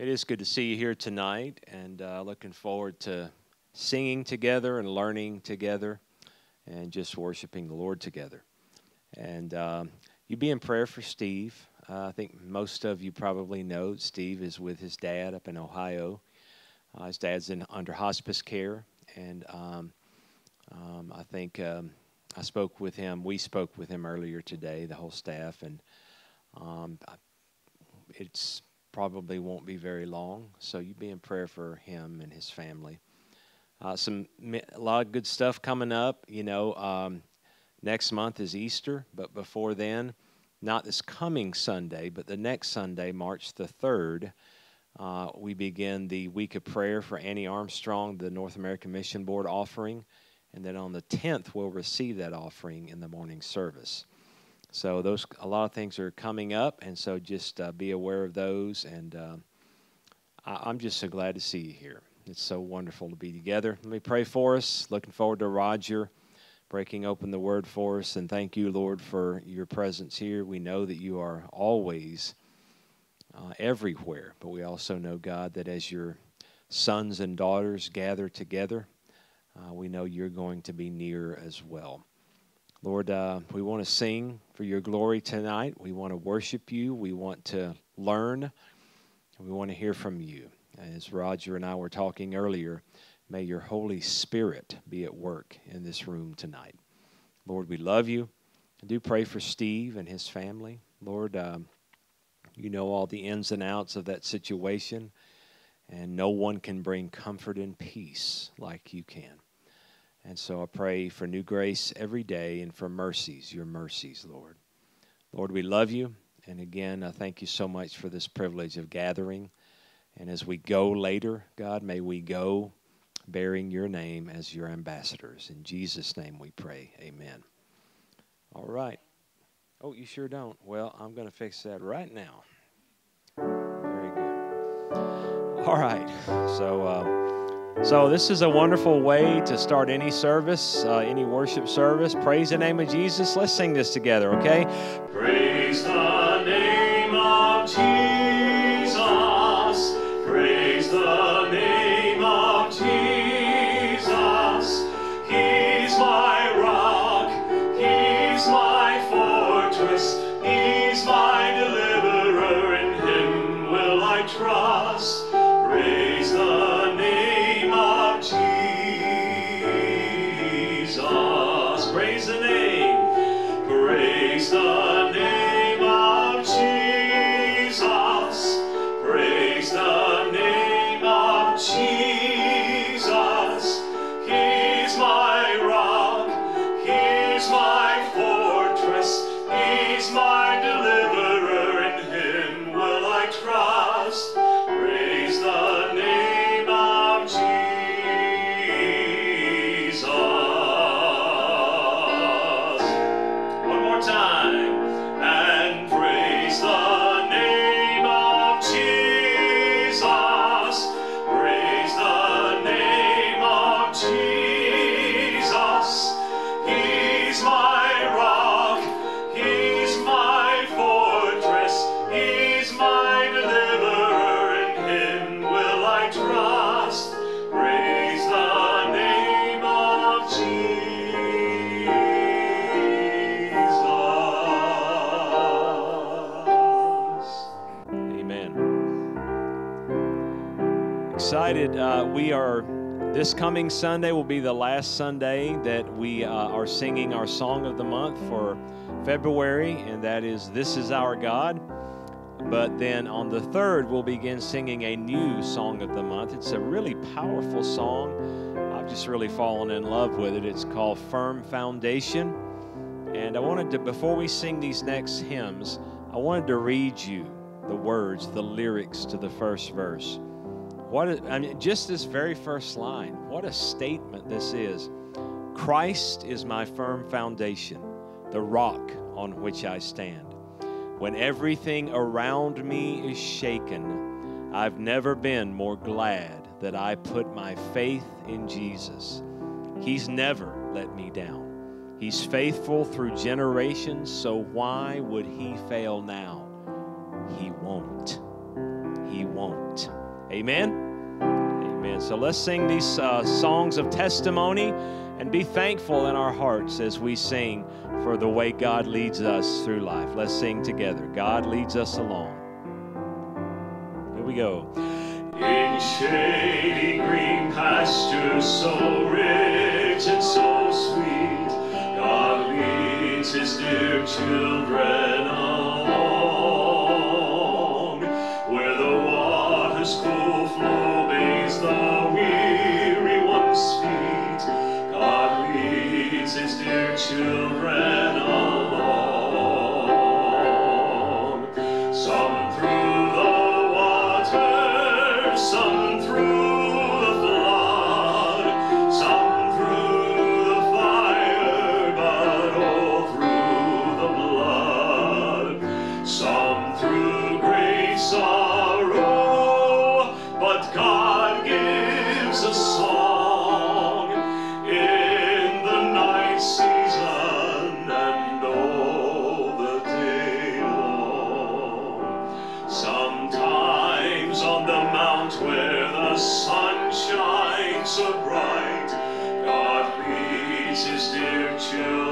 It is good to see you here tonight, and uh, looking forward to singing together and learning together and just worshiping the Lord together. And um, you be in prayer for Steve. Uh, I think most of you probably know Steve is with his dad up in Ohio. Uh, his dad's in under hospice care, and um, um, I think um, I spoke with him. We spoke with him earlier today, the whole staff, and um, it's probably won't be very long. So you be in prayer for him and his family. Uh, some a lot of good stuff coming up. You know, um, next month is Easter, but before then, not this coming Sunday, but the next Sunday, March the third, uh, we begin the week of prayer for Annie Armstrong, the North American Mission Board offering, and then on the tenth we'll receive that offering in the morning service. So those a lot of things are coming up, and so just uh, be aware of those. And uh, I, am just so glad to see you here. It's so wonderful to be together. Let me pray for us. Looking forward to Roger breaking open the Word for us, and thank you, Lord, for your presence here. We know that you are always uh, everywhere, but we also know, God, that as your sons and daughters gather together, uh, we know you're going to be near as well. Lord, uh, we want to sing for your glory tonight. We want to worship you. We want to learn. We want to hear from you. As Roger and I were talking earlier, may your Holy Spirit be at work in this room tonight. Lord, we love you. I do pray for Steve and his family. Lord, um, you know all the ins and outs of that situation, and no one can bring comfort and peace like you can. And so I pray for new grace every day and for mercies, your mercies, Lord. Lord, we love you. And again, I thank you so much for this privilege of gathering. And as we go later, God, may we go bearing your name as your ambassadors. In Jesus' name we pray. Amen. All right. Oh, you sure don't? Well, I'm going to fix that right now. Very good. All right. So, uh, so, this is a wonderful way to start any service, uh, any worship service. Praise the name of Jesus. Let's sing this together, okay? Praise the this coming Sunday will be the last Sunday that we uh, are singing our song of the month for February, and that is This Is Our God. But then on the third, we'll begin singing a new song of the month. It's a really powerful song. I've just really fallen in love with it. It's called Firm Foundation. And I wanted to, before we sing these next hymns, I wanted to read you the words, the lyrics to the first verse. What I mean, just this very first line, what a statement this is. Christ is my firm foundation, the rock on which I stand. When everything around me is shaken, I've never been more glad that I put my faith in Jesus. He's never let me down. He's faithful through generations, so why would he fail now? He won't. Amen. Amen. So let's sing these uh, songs of testimony and be thankful in our hearts as we sing for the way God leads us through life. Let's sing together. God leads us along. Here we go. In shady green pastures so rich and so sweet, God leads his dear children along. Sometimes on the mount where the sun shines so bright, God leads his dear children.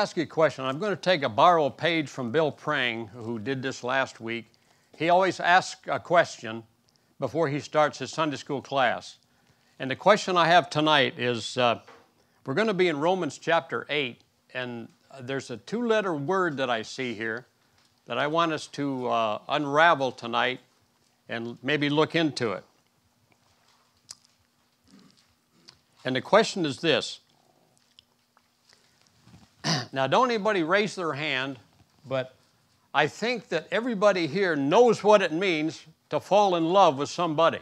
Ask you a question. I'm going to take a borrow page from Bill Prang, who did this last week. He always asks a question before he starts his Sunday school class. And the question I have tonight is uh, we're going to be in Romans chapter 8, and there's a two letter word that I see here that I want us to uh, unravel tonight and maybe look into it. And the question is this now, don't anybody raise their hand, but I think that everybody here knows what it means to fall in love with somebody.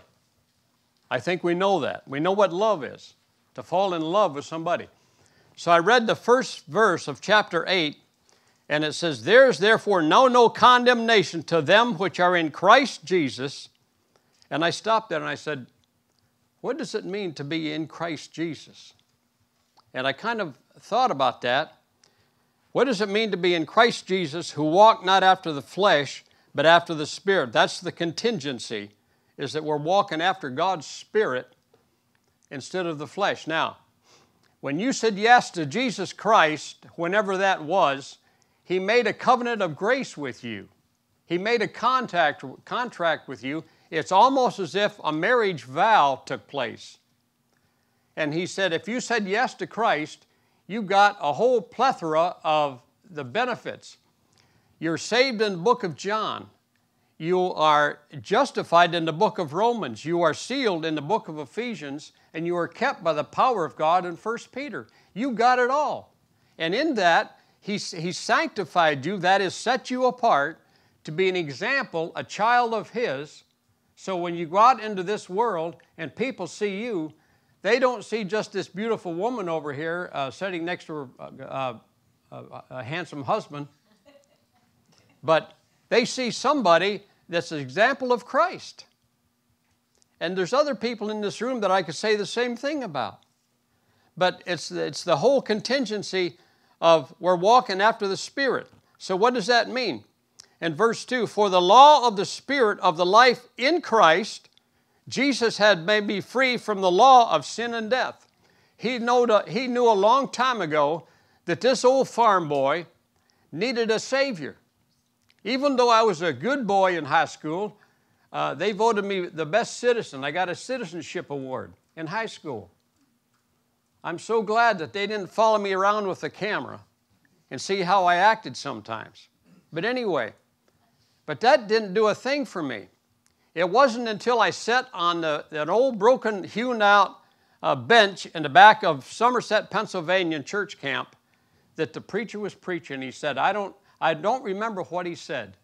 I think we know that. We know what love is, to fall in love with somebody. So I read the first verse of chapter 8, and it says, There is therefore now no condemnation to them which are in Christ Jesus. And I stopped there and I said, What does it mean to be in Christ Jesus? And I kind of thought about that. What does it mean to be in Christ Jesus who walk not after the flesh, but after the Spirit? That's the contingency, is that we're walking after God's Spirit instead of the flesh. Now, when you said yes to Jesus Christ, whenever that was, He made a covenant of grace with you. He made a contact, contract with you. It's almost as if a marriage vow took place. And He said, if you said yes to Christ, you got a whole plethora of the benefits. You're saved in the book of John. You are justified in the book of Romans. You are sealed in the book of Ephesians. And you are kept by the power of God in 1 Peter. You got it all. And in that, he, he sanctified you, that is, set you apart to be an example, a child of His. So when you go out into this world and people see you, they don't see just this beautiful woman over here uh, sitting next to her, uh, uh, a handsome husband. but they see somebody that's an example of Christ. And there's other people in this room that I could say the same thing about. But it's, it's the whole contingency of we're walking after the Spirit. So, what does that mean? In verse 2 For the law of the Spirit of the life in Christ, Jesus had made me free from the law of sin and death. He, knowed, he knew a long time ago that this old farm boy needed a Savior. Even though I was a good boy in high school, uh, they voted me the best citizen. I got a citizenship award in high school. I'm so glad that they didn't follow me around with a camera and see how I acted sometimes. But anyway, but that didn't do a thing for me. It wasn't until I sat on the, an old broken, hewn out uh, bench in the back of Somerset, Pennsylvania church camp that the preacher was preaching. He said, I don't, I don't remember what he said,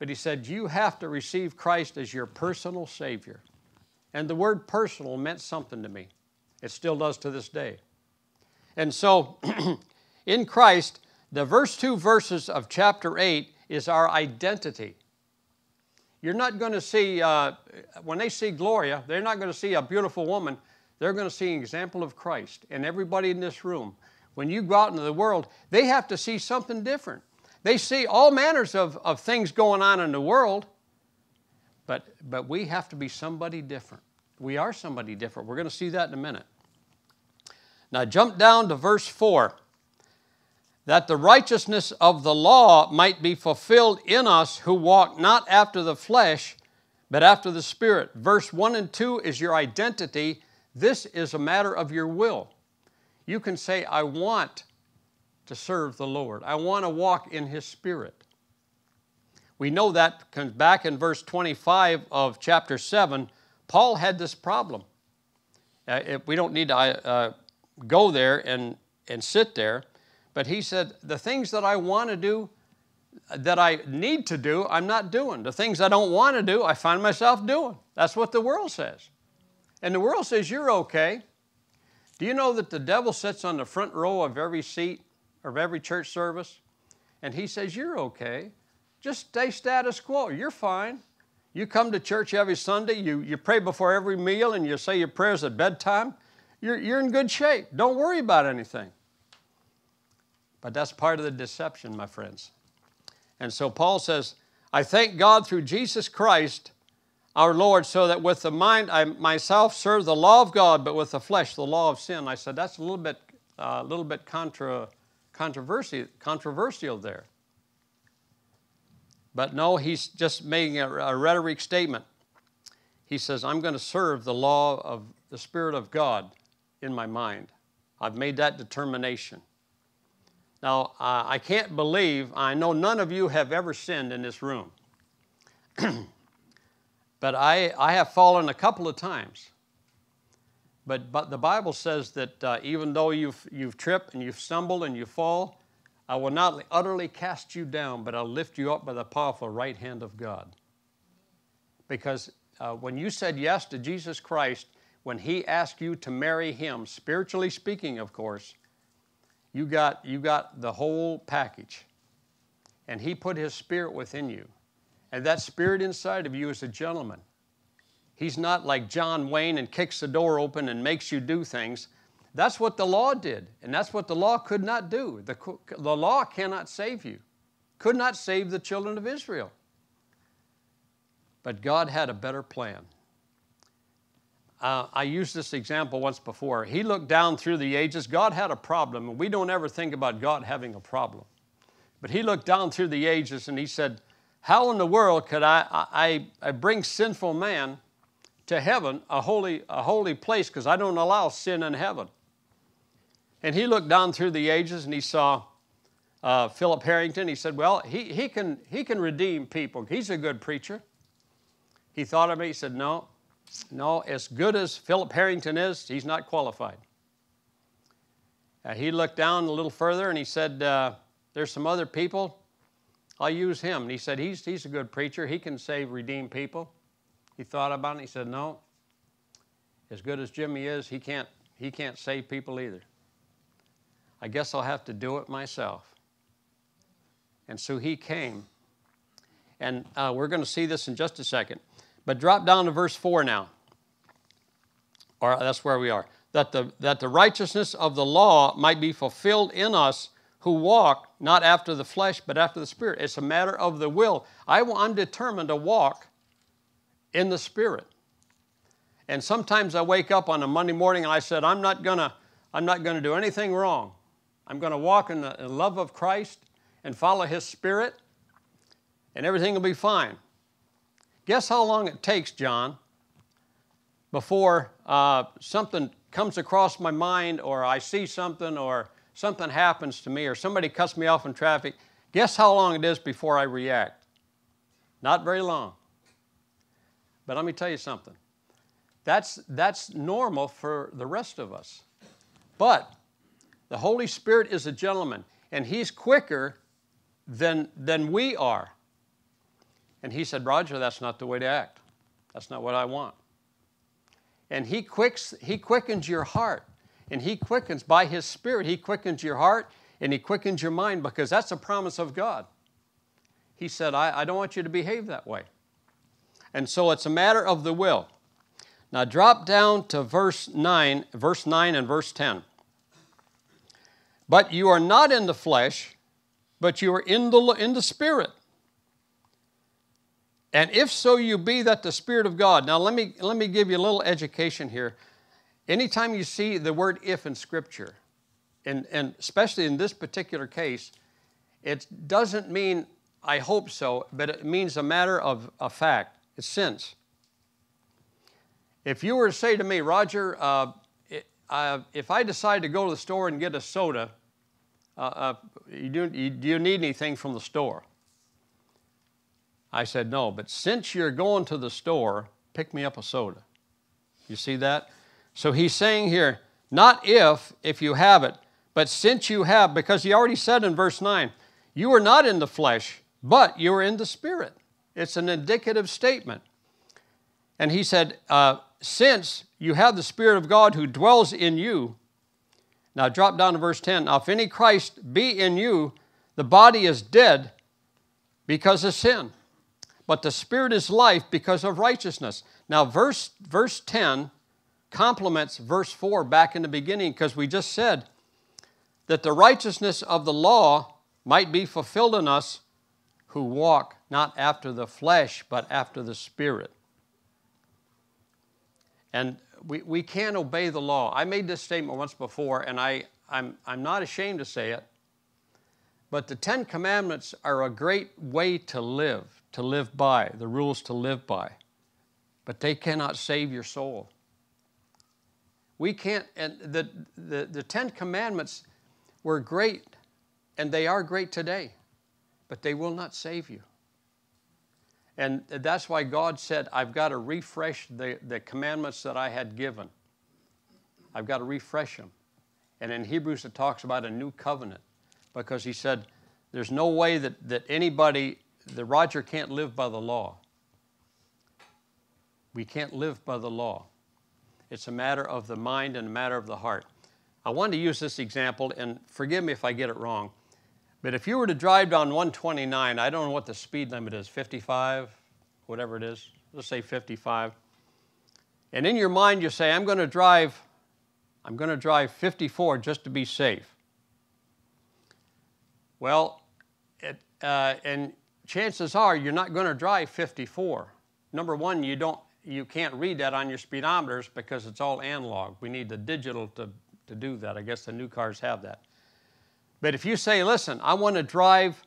but he said, You have to receive Christ as your personal Savior. And the word personal meant something to me. It still does to this day. And so, in Christ, the verse 2 verses of chapter 8 is our identity. You're not going to see, uh, when they see Gloria, they're not going to see a beautiful woman. They're going to see an example of Christ. And everybody in this room, when you go out into the world, they have to see something different. They see all manners of, of things going on in the world, but, but we have to be somebody different. We are somebody different. We're going to see that in a minute. Now, jump down to verse 4 that the righteousness of the law might be fulfilled in us who walk not after the flesh, but after the Spirit. Verse 1 and 2 is your identity. This is a matter of your will. You can say, I want to serve the Lord. I want to walk in His Spirit. We know that comes back in verse 25 of chapter 7, Paul had this problem. Uh, we don't need to uh, go there and, and sit there, but he said, The things that I want to do, that I need to do, I'm not doing. The things I don't want to do, I find myself doing. That's what the world says. And the world says, You're okay. Do you know that the devil sits on the front row of every seat of every church service? And he says, You're okay. Just stay status quo. You're fine. You come to church every Sunday, you, you pray before every meal, and you say your prayers at bedtime. You're, you're in good shape. Don't worry about anything. But that's part of the deception, my friends. And so Paul says, I thank God through Jesus Christ our Lord, so that with the mind I myself serve the law of God, but with the flesh the law of sin. I said that's a little bit, a uh, little bit contra, controversy, controversial there. But no, he's just making a, a rhetoric statement. He says, I'm going to serve the law of the Spirit of God in my mind. I've made that determination. Now, uh, I can't believe, I know none of you have ever sinned in this room. but I, I have fallen a couple of times. But, but the Bible says that uh, even though you've, you've tripped and you've stumbled and you fall, I will not utterly cast you down, but I'll lift you up by the powerful right hand of God. Because uh, when you said yes to Jesus Christ, when He asked you to marry Him, spiritually speaking, of course, you got, you got the whole package. And He put His Spirit within you. And that Spirit inside of you is a gentleman. He's not like John Wayne and kicks the door open and makes you do things. That's what the law did, and that's what the law could not do. The, the law cannot save you, could not save the children of Israel. But God had a better plan. Uh, I used this example once before. He looked down through the ages. God had a problem, and we don't ever think about God having a problem. But He looked down through the ages and He said, How in the world could I, I, I bring sinful man to heaven, a holy, a holy place, because I don't allow sin in heaven? And He looked down through the ages and He saw uh, Philip Harrington. He said, Well, he, he, can, he can redeem people. He's a good preacher. He thought of me. He said, No, no, as good as Philip Harrington is, he's not qualified. Uh, he looked down a little further and he said, uh, There's some other people. I'll use him. And he said, he's, he's a good preacher. He can save, redeem people. He thought about it. He said, No, as good as Jimmy is, he can't, he can't save people either. I guess I'll have to do it myself. And so he came And uh, we're going to see this in just a second. But drop down to verse 4 now. Or that's where we are. That the, that the righteousness of the law might be fulfilled in us who walk not after the flesh, but after the Spirit. It's a matter of the will. I, I'm determined to walk in the Spirit. And sometimes I wake up on a Monday morning and I said, I'm not gonna, I'm not gonna do anything wrong. I'm gonna walk in the, in the love of Christ and follow His Spirit, and everything will be fine. Guess how long it takes, John, before uh, something comes across my mind, or I see something, or something happens to me, or somebody cuts me off in traffic? Guess how long it is before I react? Not very long. But let me tell you something. That's, that's normal for the rest of us. But the Holy Spirit is a gentleman, and He's quicker than, than we are. And He said, Roger, that's not the way to act. That's not what I want. And He, quicks, he quickens your heart. And He quickens, by His Spirit, He quickens your heart and He quickens your mind because that's a promise of God. He said, I, I don't want you to behave that way. And so it's a matter of the will. Now drop down to verse 9, verse 9 and verse 10. But you are not in the flesh, but you are in the, in the Spirit. And if so you be that the Spirit of God. Now let me, let me give you a little education here. Anytime you see the word if in Scripture, and, and especially in this particular case, it doesn't mean I hope so, but it means a matter of a fact. It's since. If you were to say to me, Roger, uh, uh, if I decide to go to the store and get a soda, uh, uh, you do, you, do you need anything from the store? I said, no, but since you're going to the store, pick me up a soda. You see that? So he's saying here, not if, if you have it, but since you have, because he already said in verse 9, you are not in the flesh, but you are in the spirit. It's an indicative statement. And he said, uh, since you have the Spirit of God who dwells in you, now drop down to verse 10. Now, if any Christ be in you, the body is dead because of sin, but the Spirit is life because of righteousness. Now, verse, verse 10 complements verse 4 back in the beginning because we just said that the righteousness of the law might be fulfilled in us who walk not after the flesh, but after the Spirit. And we, we can't obey the law. I made this statement once before, and I, I'm, I'm not ashamed to say it. But the Ten Commandments are a great way to live, to live by, the rules to live by. But they cannot save your soul. We can't, and the, the, the Ten Commandments were great, and they are great today, but they will not save you. And that's why God said, I've got to refresh the, the commandments that I had given. I've got to refresh them. And in Hebrews, it talks about a new covenant because he said, there's no way that, that anybody, the Roger can't live by the law. We can't live by the law. It's a matter of the mind and a matter of the heart. I wanted to use this example, and forgive me if I get it wrong. But if you were to drive down 129, I don't know what the speed limit is 55, whatever it is, let's say 55. And in your mind, you say, I'm going to drive, I'm going to drive 54 just to be safe. Well, it, uh, and chances are you're not going to drive 54. Number one, you don't, you can't read that on your speedometers because it's all analog. We need the digital to, to do that. I guess the new cars have that. But if you say, listen, I want to drive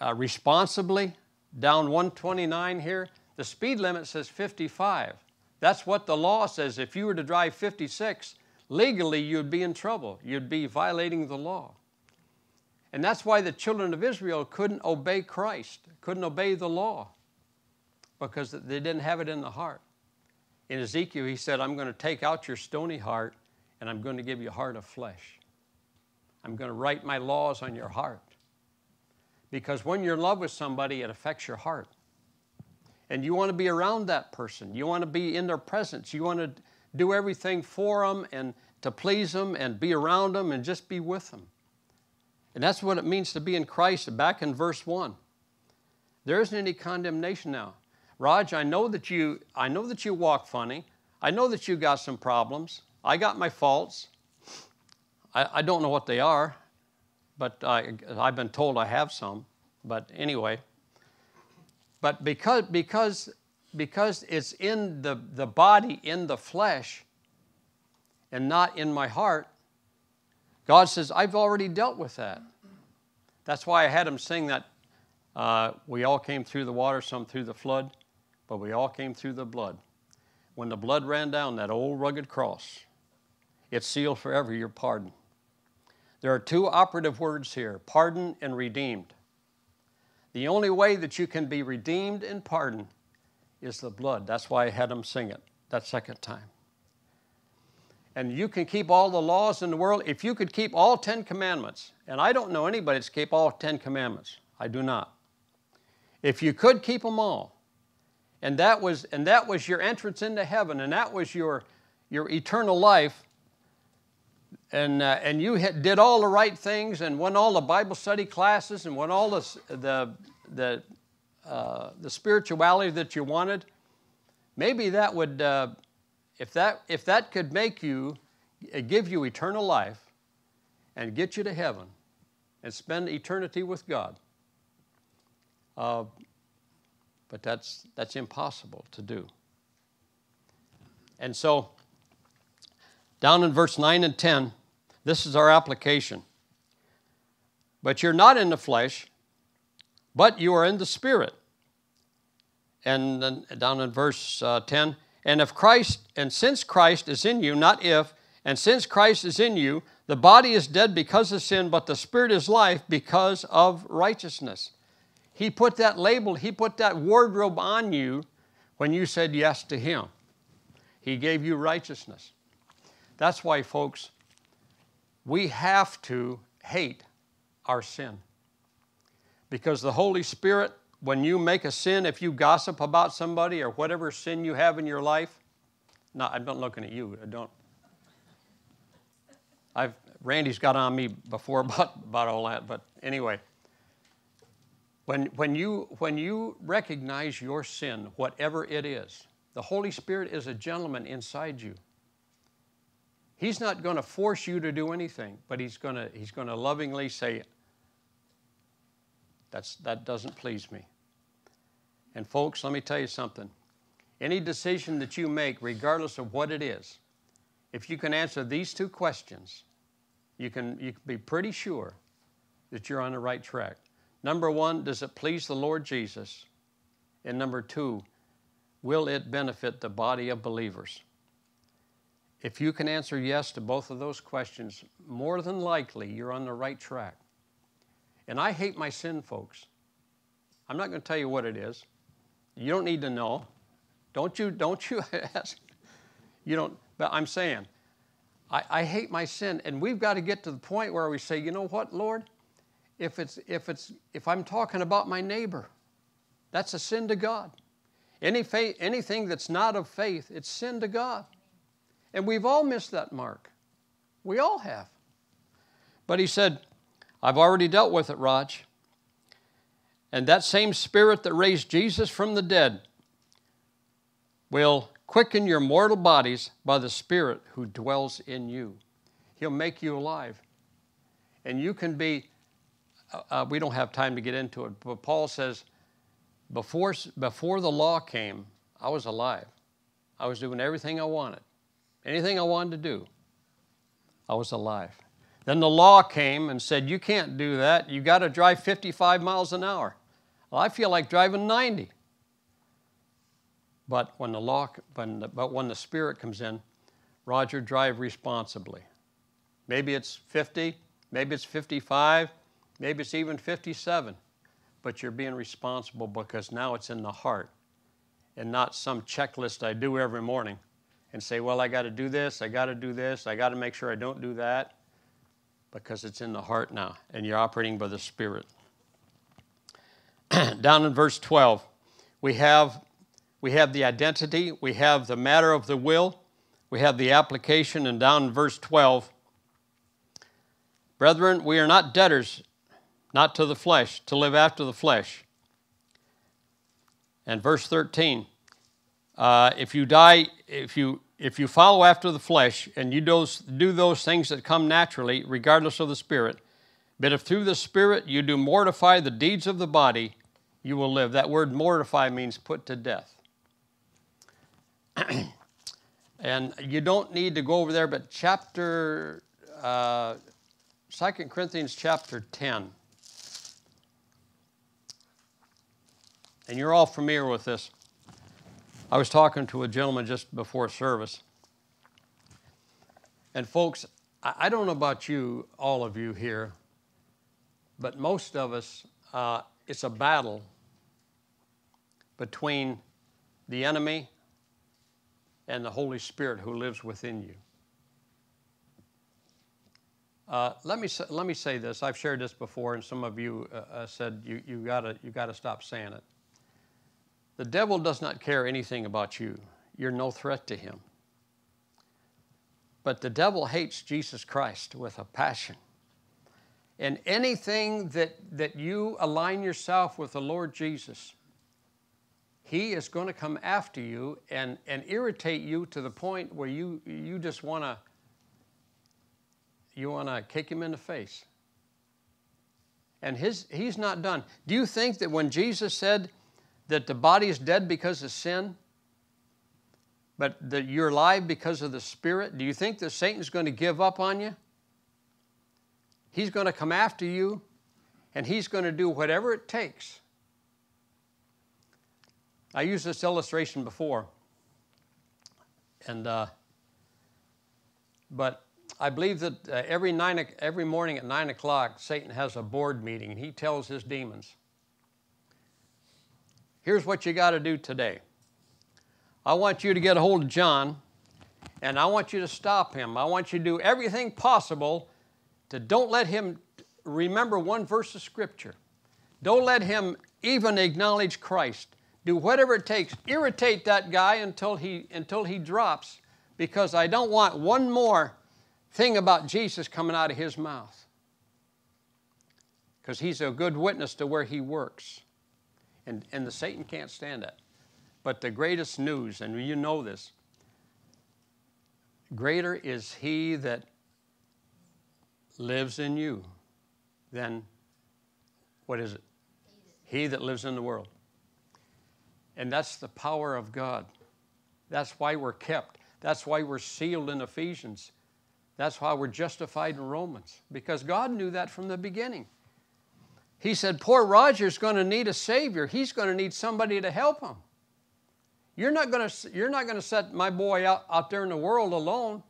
uh, responsibly down 129 here, the speed limit says 55. That's what the law says. If you were to drive 56, legally you'd be in trouble. You'd be violating the law. And that's why the children of Israel couldn't obey Christ, couldn't obey the law, because they didn't have it in the heart. In Ezekiel, he said, I'm going to take out your stony heart and I'm going to give you a heart of flesh. I'm going to write my laws on your heart. Because when you're in love with somebody, it affects your heart. And you want to be around that person. You want to be in their presence. You want to do everything for them and to please them and be around them and just be with them. And that's what it means to be in Christ back in verse 1. There isn't any condemnation now. Raj, I know that you I know that you walk funny. I know that you got some problems. I got my faults. I, I don't know what they are, but I, I've been told I have some. But anyway, but because because because it's in the, the body, in the flesh, and not in my heart, God says, I've already dealt with that. That's why I had him sing that uh, we all came through the water, some through the flood, but we all came through the blood. When the blood ran down that old rugged cross, it sealed forever your pardon. There are two operative words here pardon and redeemed. The only way that you can be redeemed and pardoned is the blood. That's why I had him sing it that second time. And you can keep all the laws in the world. If you could keep all Ten Commandments, and I don't know anybody that's keep all Ten Commandments, I do not. If you could keep them all, and that was, and that was your entrance into heaven, and that was your, your eternal life, and, uh, and you had, did all the right things and went all the Bible study classes and went all the, the, the, uh, the spirituality that you wanted, maybe that would, uh, if, that, if that could make you, uh, give you eternal life and get you to heaven and spend eternity with God. Uh, but that's, that's impossible to do. And so, down in verse 9 and 10, this is our application. But you're not in the flesh, but you are in the Spirit. And then down in verse uh, 10, and if Christ, and since Christ is in you, not if, and since Christ is in you, the body is dead because of sin, but the spirit is life because of righteousness. He put that label, He put that wardrobe on you when you said yes to Him. He gave you righteousness. That's why, folks, we have to hate our sin. Because the Holy Spirit, when you make a sin, if you gossip about somebody or whatever sin you have in your life, no, I'm not looking at you. I don't. I've Randy's got on me before about, about all that, but anyway. When, when, you, when you recognize your sin, whatever it is, the Holy Spirit is a gentleman inside you. He's not going to force you to do anything, but he's going to, he's going to lovingly say, That's, That doesn't please me. And, folks, let me tell you something. Any decision that you make, regardless of what it is, if you can answer these two questions, you can, you can be pretty sure that you're on the right track. Number one, does it please the Lord Jesus? And number two, will it benefit the body of believers? If you can answer yes to both of those questions, more than likely you're on the right track. And I hate my sin, folks. I'm not going to tell you what it is. You don't need to know. Don't you, don't you ask. You don't, but I'm saying, I, I hate my sin. And we've got to get to the point where we say, you know what, Lord? If it's if it's if I'm talking about my neighbor, that's a sin to God. Any faith, anything that's not of faith, it's sin to God. And we've all missed that mark. We all have. But he said, I've already dealt with it, Raj. And that same spirit that raised Jesus from the dead will quicken your mortal bodies by the spirit who dwells in you. He'll make you alive. And you can be, uh, uh we don't have time to get into it, but Paul says, before, before the law came, I was alive. I was doing everything I wanted anything I wanted to do, I was alive. Then the law came and said, You can't do that. You got to drive 55 miles an hour. Well, I feel like driving 90. But when the law, when the, but when the Spirit comes in, Roger, drive responsibly. Maybe it's 50, maybe it's 55, maybe it's even 57, but you're being responsible because now it's in the heart and not some checklist I do every morning and say, well, I got to do this, I got to do this, I got to make sure I don't do that, because it's in the heart now, and you're operating by the Spirit. Down in verse 12, we have, we have the identity, we have the matter of the will, we have the application, and down in verse 12, Brethren, we are not debtors, not to the flesh, to live after the flesh. And verse 13 uh, if you die, if you if you follow after the flesh and you those, do those things that come naturally, regardless of the spirit, but if through the spirit you do mortify the deeds of the body, you will live. That word mortify means put to death. and you don't need to go over there, but chapter uh, 2 Corinthians chapter 10. And you're all familiar with this. I was talking to a gentleman just before service. And, folks, I don't know about you, all of you here, but most of us, uh, it's a battle between the enemy and the Holy Spirit who lives within you. Uh, let, me, let me say this. I've shared this before, and some of you uh, uh said you, you got you gotta stop saying it. The devil does not care anything about you. You're no threat to him. But the devil hates Jesus Christ with a passion. And anything that, that you align yourself with the Lord Jesus, he is going to come after you and, and irritate you to the point where you, you just want to you want to kick him in the face. And his, he's not done. Do you think that when Jesus said, that the body is dead because of sin, but that you're alive because of the Spirit? Do you think that Satan's going to give up on you? He's going to come after you, and he's going to do whatever it takes. I used this illustration before, and uh, but I believe that uh, every nine every morning at nine o'clock, Satan has a board meeting, and he tells his demons, here's what you got to do today. I want you to get a hold of John, and I want you to stop him. I want you to do everything possible to don't let him remember one verse of Scripture. Don't let him even acknowledge Christ. Do whatever it takes. Irritate that guy until he, until he drops, because I don't want one more thing about Jesus coming out of his mouth. Because he's a good witness to where he works. And, and the Satan can't stand it. But the greatest news, and you know this, greater is he that lives in you than, what is it? He that lives in the world. And that's the power of God. That's why we're kept. That's why we're sealed in Ephesians. That's why we're justified in Romans, because God knew that from the beginning. He said, Poor Roger's going to need a Savior. He's going to need somebody to help him. You're not going to, you're not going to set my boy out, out there in the world alone.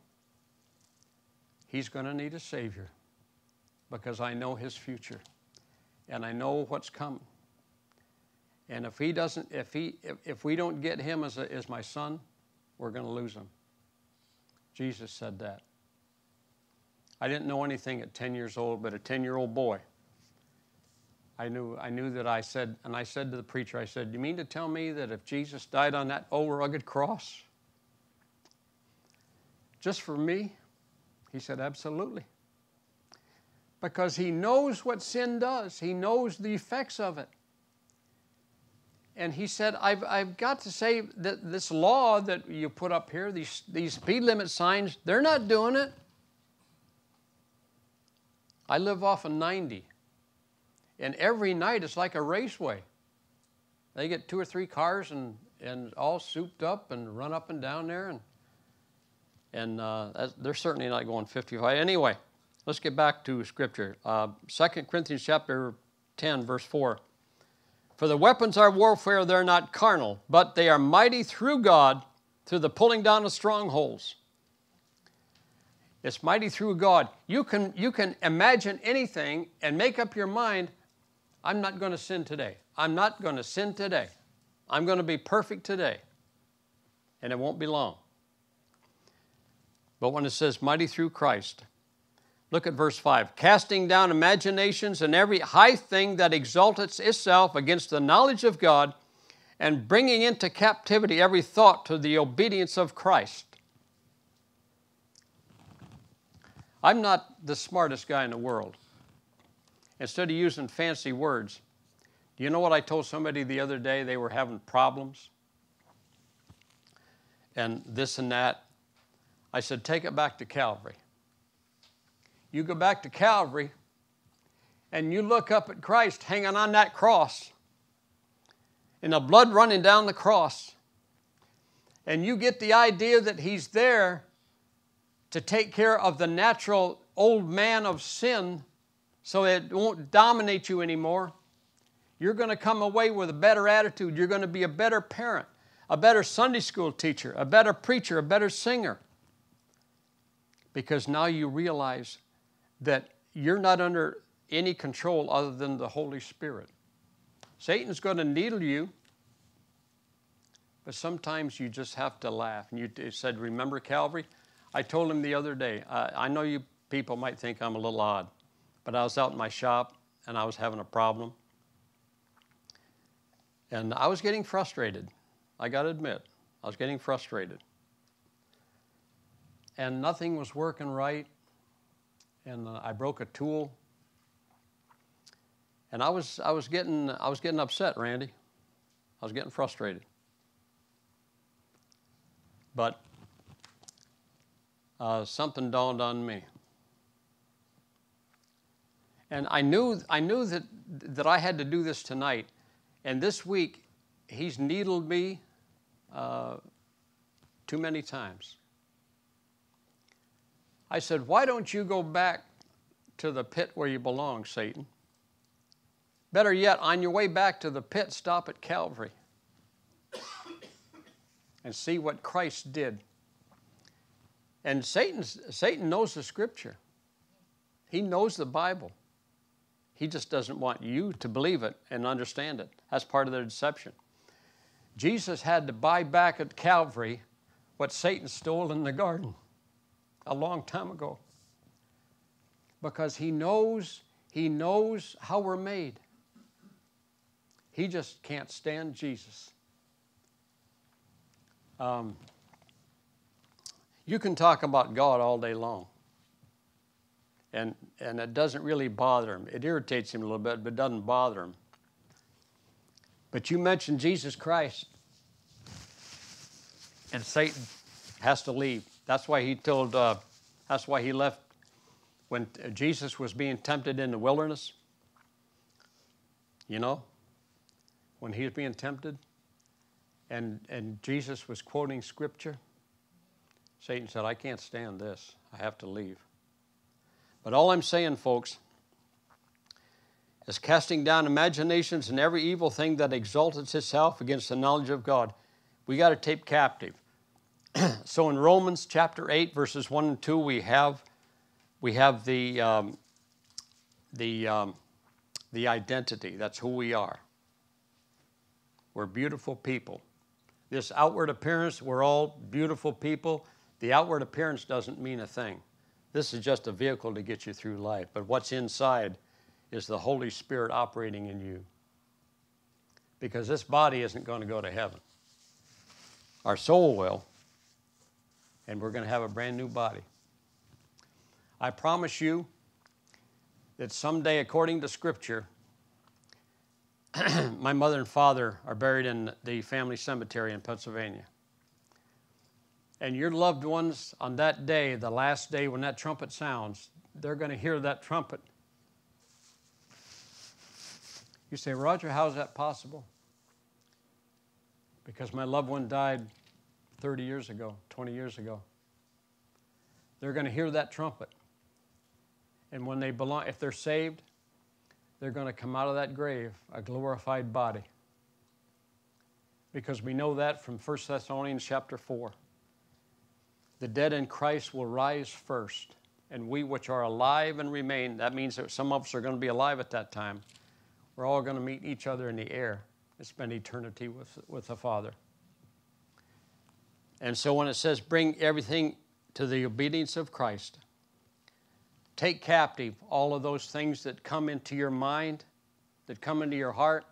He's going to need a Savior because I know his future and I know what's coming. And if he doesn't, if he, if, if we don't get him as, a, as my son, we're going to lose him. Jesus said that. I didn't know anything at 10 years old, but a 10 year old boy I knew, I knew that I said, and I said to the preacher, I said, Do You mean to tell me that if Jesus died on that old rugged cross just for me? He said, Absolutely. Because he knows what sin does, he knows the effects of it. And he said, I've, I've got to say that this law that you put up here, these, these speed limit signs, they're not doing it. I live off of 90. And every night it's like a raceway. They get two or three cars and, and all souped up and run up and down there. And, and uh, they're certainly not going 55. Anyway, let's get back to Scripture. Uh, 2 Corinthians chapter 10, verse 4. For the weapons of our warfare, they're not carnal, but they are mighty through God, through the pulling down of strongholds. It's mighty through God. You can, you can imagine anything and make up your mind I'm not going to sin today. I'm not going to sin today. I'm going to be perfect today. And it won't be long. But when it says mighty through Christ, look at verse 5 casting down imaginations and every high thing that exalteth itself against the knowledge of God, and bringing into captivity every thought to the obedience of Christ. I'm not the smartest guy in the world instead of using fancy words, Do you know what I told somebody the other day? They were having problems and this and that. I said, take it back to Calvary. You go back to Calvary and you look up at Christ hanging on that cross and the blood running down the cross. And you get the idea that He's there to take care of the natural old man of sin so it won't dominate you anymore. You're going to come away with a better attitude. You're going to be a better parent, a better Sunday school teacher, a better preacher, a better singer. Because now you realize that you're not under any control other than the Holy Spirit. Satan's going to needle you, but sometimes you just have to laugh. And you said, Remember Calvary? I told him the other day, I know you people might think I'm a little odd, but I was out in my shop and I was having a problem. And I was getting frustrated. I got to admit, I was getting frustrated. And nothing was working right. And uh, I broke a tool. And I was, I, was getting, I was getting upset, Randy. I was getting frustrated. But uh, something dawned on me. And I knew, I knew that, that I had to do this tonight. And this week, he's needled me uh, too many times. I said, Why don't you go back to the pit where you belong, Satan? Better yet, on your way back to the pit, stop at Calvary and see what Christ did. And Satan, Satan knows the scripture, he knows the Bible. He just doesn't want you to believe it and understand it. That's part of the deception. Jesus had to buy back at Calvary what Satan stole in the garden a long time ago. Because he knows, he knows how we're made. He just can't stand Jesus. Um, you can talk about God all day long. And, and it doesn't really bother him. It irritates him a little bit, but it doesn't bother him. But you mention Jesus Christ, and Satan has to leave. That's why he told, uh, that's why he left when Jesus was being tempted in the wilderness. You know, when he was being tempted, and, and Jesus was quoting scripture. Satan said, I can't stand this. I have to leave. But all I'm saying, folks, is casting down imaginations and every evil thing that exalts itself against the knowledge of God. We got to take captive. so in Romans chapter 8, verses 1 and 2, we have, we have the, um, the, um, the identity. That's who we are. We're beautiful people. This outward appearance, we're all beautiful people. The outward appearance doesn't mean a thing. This is just a vehicle to get you through life. But what's inside is the Holy Spirit operating in you. Because this body isn't going to go to heaven. Our soul will, and we're going to have a brand new body. I promise you that someday, according to Scripture, my mother and father are buried in the family cemetery in Pennsylvania and your loved ones on that day, the last day when that trumpet sounds, they're going to hear that trumpet. You say, Roger, how is that possible? Because my loved one died 30 years ago, 20 years ago. They're going to hear that trumpet. And when they belong, if they're saved, they're going to come out of that grave a glorified body. Because we know that from 1 Thessalonians chapter 4 the dead in Christ will rise first, and we which are alive and remain, that means that some of us are going to be alive at that time. We're all going to meet each other in the air and spend eternity with, with the Father. And so when it says bring everything to the obedience of Christ, take captive all of those things that come into your mind, that come into your heart,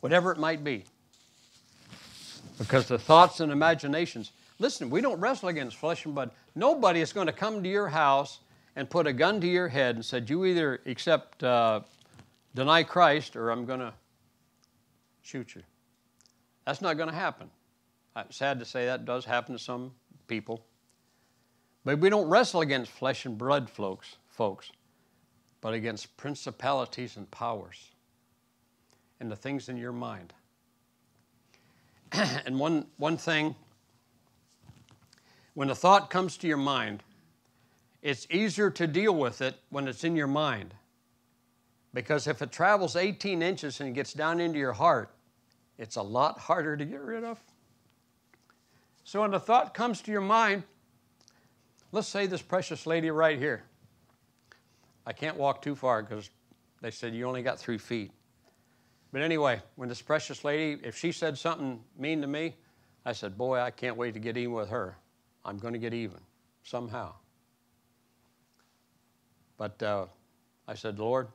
whatever it might be. Because the thoughts and imaginations, Listen, we don't wrestle against flesh and blood. Nobody is going to come to your house and put a gun to your head and said, You either accept uh, deny Christ or I'm going to shoot you. That's not going to happen. I'm sad to say that does happen to some people. But we don't wrestle against flesh and blood, folks, folks, but against principalities and powers and the things in your mind. and one, one thing, when a thought comes to your mind, it's easier to deal with it when it's in your mind. Because if it travels 18 inches and gets down into your heart, it's a lot harder to get rid of. So when a thought comes to your mind, let's say this precious lady right here. I can't walk too far because they said you only got three feet. But anyway, when this precious lady, if she said something mean to me, I said, Boy, I can't wait to get even with her. I'm going to get even somehow. But uh, I said, Lord,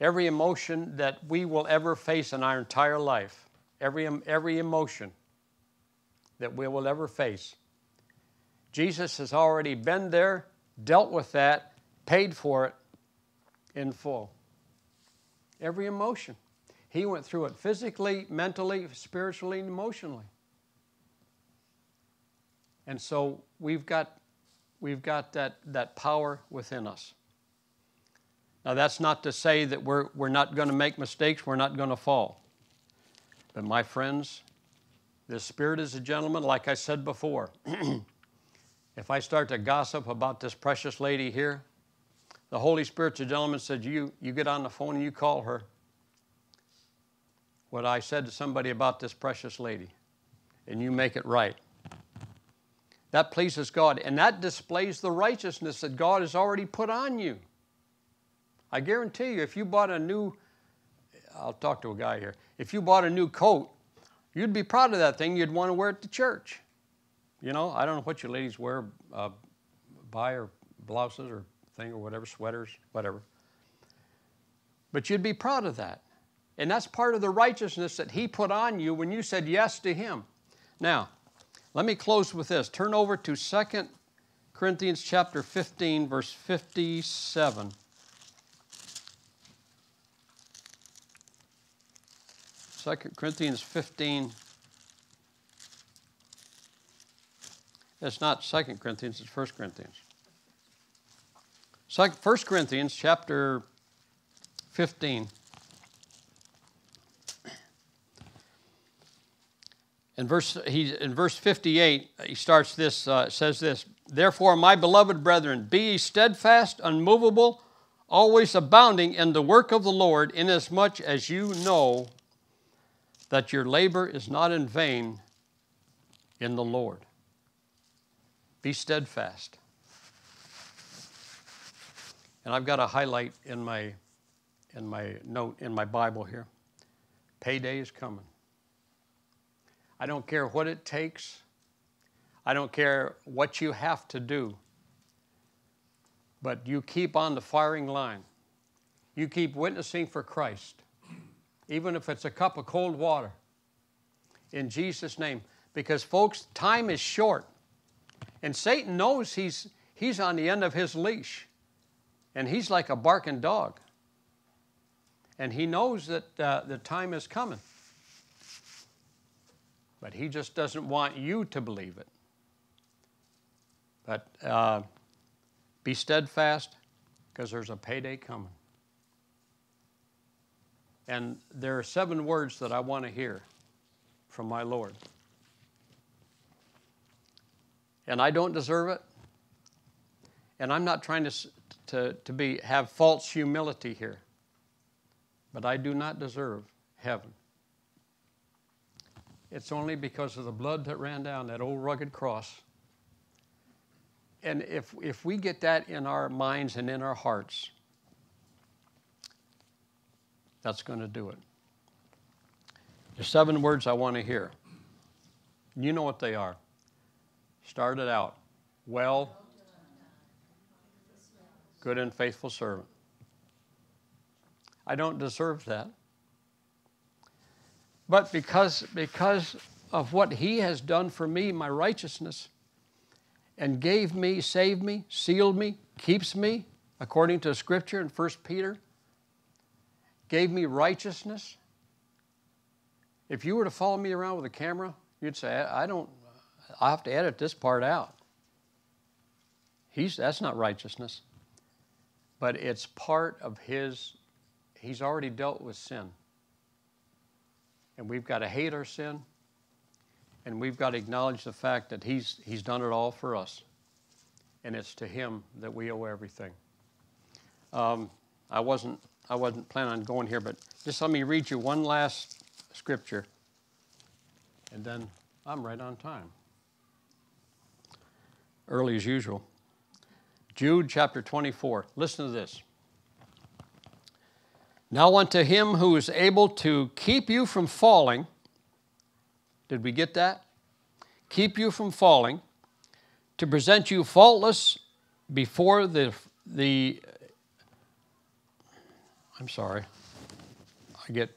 every emotion that we will ever face in our entire life, every, every emotion that we will ever face, Jesus has already been there, dealt with that, paid for it in full. Every emotion. He went through it physically, mentally, spiritually, and emotionally. And so we've got, we've got that, that power within us. Now, that's not to say that we're, we're not going to make mistakes, we're not going to fall. But, my friends, the Spirit is a gentleman, like I said before. if I start to gossip about this precious lady here, the Holy Spirit's a gentleman said, you, you get on the phone and you call her. What I said to somebody about this precious lady, and you make it right. That pleases God, and that displays the righteousness that God has already put on you. I guarantee you, if you bought a new, I'll talk to a guy here, if you bought a new coat, you'd be proud of that thing. You'd want to wear it to church. You know, I don't know what you ladies wear, uh, buy or blouses or thing or whatever, sweaters, whatever. But you'd be proud of that. And that's part of the righteousness that He put on you when you said yes to Him. Now, let me close with this. Turn over to 2 Corinthians chapter 15, verse 57. 2 Corinthians 15. It's not 2 Corinthians, it's 1 Corinthians. 1 Corinthians chapter 15. In verse, he, in verse 58, he starts this, uh, says this Therefore, my beloved brethren, be ye steadfast, unmovable, always abounding in the work of the Lord, inasmuch as you know that your labor is not in vain in the Lord. Be steadfast. And I've got a highlight in my in my note in my Bible here. Payday is coming. I don't care what it takes. I don't care what you have to do. But you keep on the firing line. You keep witnessing for Christ even if it's a cup of cold water, in Jesus' name. Because, folks, time is short. And Satan knows he's, he's on the end of his leash, and he's like a barking dog. And he knows that uh, the time is coming. But he just doesn't want you to believe it. But uh, be steadfast because there's a payday coming. And there are seven words that I want to hear from my Lord. And I don't deserve it. And I'm not trying to, to, to be, have false humility here. But I do not deserve heaven. It's only because of the blood that ran down that old rugged cross. And if, if we get that in our minds and in our hearts, that's going to do it. There's seven words I want to hear. You know what they are. Start it out. Well, good and faithful servant. I don't deserve that. But because, because of what he has done for me, my righteousness, and gave me, saved me, sealed me, keeps me, according to Scripture in 1 Peter gave me righteousness. If you were to follow me around with a camera, you'd say, I don't, I have to edit this part out. He's, that's not righteousness. But it's part of his, he's already dealt with sin. And we've got to hate our sin, and we've got to acknowledge the fact that he's, he's done it all for us. And it's to him that we owe everything. Um, I wasn't I wasn't planning on going here, but just let me read you one last scripture, and then I'm right on time. Early as usual. Jude chapter 24. Listen to this. Now, unto him who is able to keep you from falling, did we get that? Keep you from falling, to present you faultless before the, the I'm sorry. I get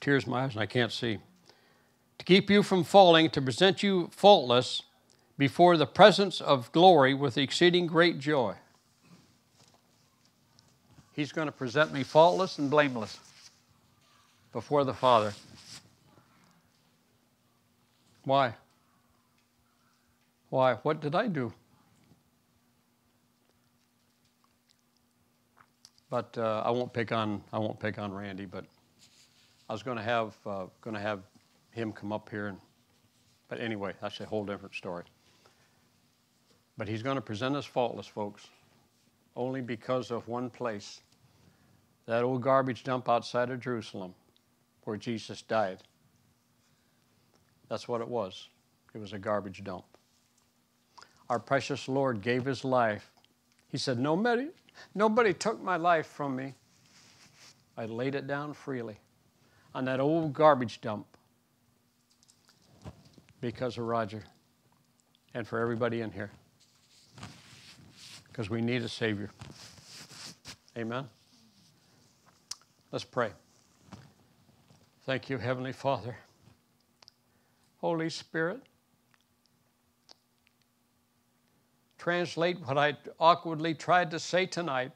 tears in my eyes and I can't see. To keep you from falling, to present you faultless before the presence of glory with exceeding great joy. He's going to present me faultless and blameless before the Father. Why? Why? What did I do? But uh, I won't pick on I won't pick on Randy. But I was going to have uh, going to have him come up here, and but anyway, that's a whole different story. But he's going to present us faultless, folks, only because of one place, that old garbage dump outside of Jerusalem, where Jesus died. That's what it was. It was a garbage dump. Our precious Lord gave his life. He said, No, Mary, Nobody took my life from me. I laid it down freely on that old garbage dump because of Roger and for everybody in here. Because we need a Savior. Amen. Let's pray. Thank you, Heavenly Father. Holy Spirit, translate what I awkwardly tried to say tonight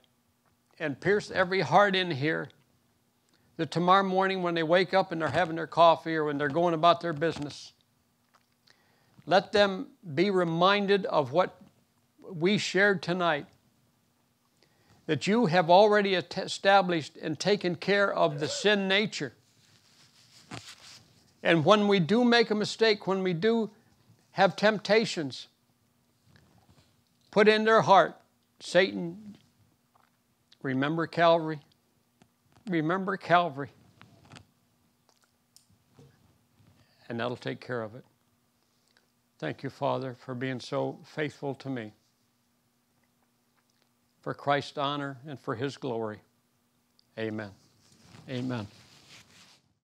and pierce every heart in here that tomorrow morning when they wake up and they're having their coffee or when they're going about their business, let them be reminded of what we shared tonight. That you have already established and taken care of the sin nature. And when we do make a mistake, when we do have temptations, put in their heart Satan, remember Calvary. Remember Calvary. And that'll take care of it. Thank you, Father, for being so faithful to me. For Christ's honor and for his glory. Amen. Amen.